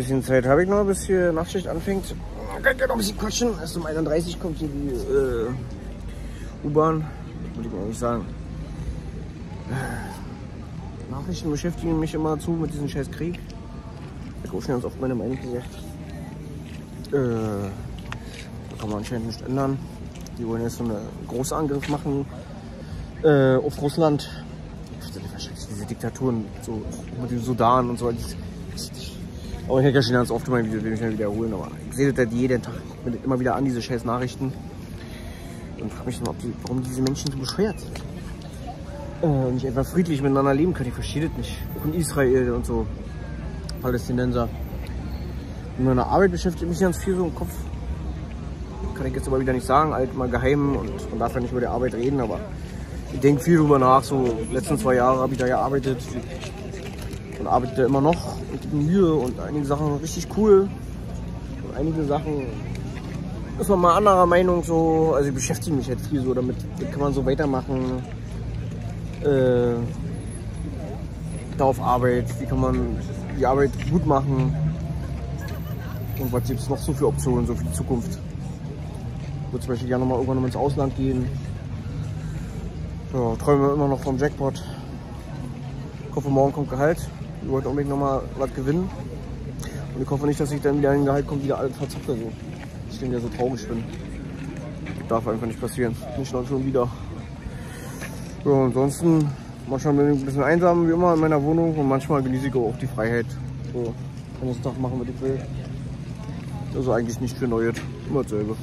Bisschen Zeit habe ich noch, bis hier Nachtschicht anfängt. Könnt ihr noch ein bisschen quatschen. Erst um 31 kommt hier die äh, U-Bahn. Würde ich mal nicht sagen. Nachrichten beschäftigen mich immer zu mit diesem scheiß Krieg. Ich schon ganz oft meine Meinung gesagt. Äh, da kann man anscheinend nicht ändern. Die wollen jetzt so einen großen Angriff machen äh, auf Russland. Wahrscheinlich diese Diktaturen, so mit dem Sudan und so. Aber ich habe ja schon ganz oft in meinem Video, will mich wiederholen, aber ich sehe das halt jeden Tag immer wieder an, diese scheiß Nachrichten. Und frage mich dann, die, warum diese Menschen so bescheuert sind. Äh, nicht einfach friedlich miteinander leben können. Ich verstehe das nicht. Auch in Israel und so. Palästinenser. In meiner Arbeit beschäftigt mich ganz viel so im Kopf. Kann ich jetzt aber wieder nicht sagen, alt mal geheim und man darf ja nicht über die Arbeit reden, aber ich denke viel drüber nach. So, letzten zwei Jahre habe ich da gearbeitet und arbeite da immer noch und gebe Mühe und einige Sachen richtig cool. Und einige Sachen ist man mal anderer Meinung so. Also ich beschäftige mich halt viel so damit. Kann man so weitermachen? Äh, da Arbeit, wie kann man die Arbeit gut machen und was gibt es noch so für Optionen, so für die Zukunft. Ich würde zum Beispiel gerne mal irgendwann noch ins Ausland gehen. Ja, träume immer noch vom Jackpot. Ich hoffe, morgen kommt Gehalt. Ich wollte unbedingt noch mal was gewinnen. Und ich hoffe nicht, dass ich dann wieder ein Gehalt kommt, wieder alles verzocke. So. Ich denke, ja so traurig bin. Das darf einfach nicht passieren. Nicht noch schon wieder. Ja, ansonsten manchmal bin ich ein bisschen einsam wie immer in meiner Wohnung und manchmal genieße ich auch die Freiheit. So, den ganzen Tag machen, was ich will. Also eigentlich nicht viel Neues, immer dasselbe.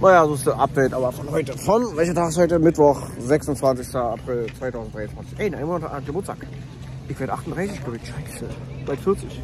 Naja, so ist der Update aber von heute. Von, welcher Tag ist heute? Mittwoch, 26. April 2023. Ey, in einem Monat Geburtstag. Ich werde 38, glaube ich. Scheiße. Bald 40.